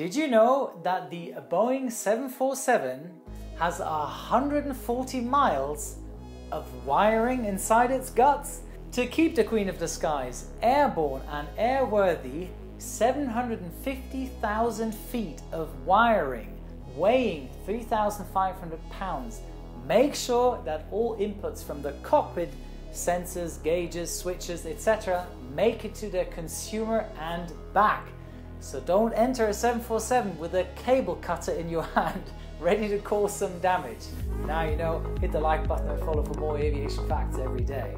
Did you know that the Boeing 747 has 140 miles of wiring inside its guts? To keep the Queen of the Skies airborne and airworthy, 750,000 feet of wiring weighing 3,500 pounds. Make sure that all inputs from the cockpit, sensors, gauges, switches, etc., make it to the consumer and back. So don't enter a 747 with a cable cutter in your hand, ready to cause some damage. Now you know, hit the like button and follow for more aviation facts every day.